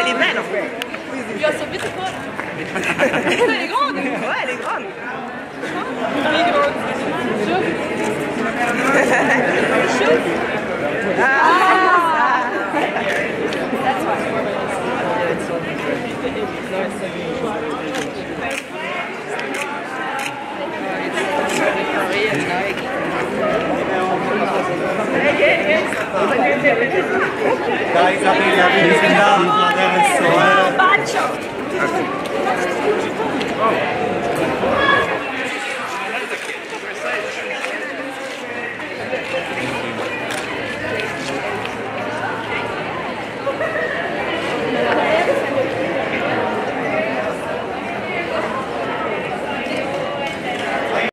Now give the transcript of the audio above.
elle est belle en fait. Sauvé c'est quoi Elle est grande. Ouais, elle est grande. Elle est grande. Chou. Chou. Ah, That's why. Dai capelli a adesso. Un bacio.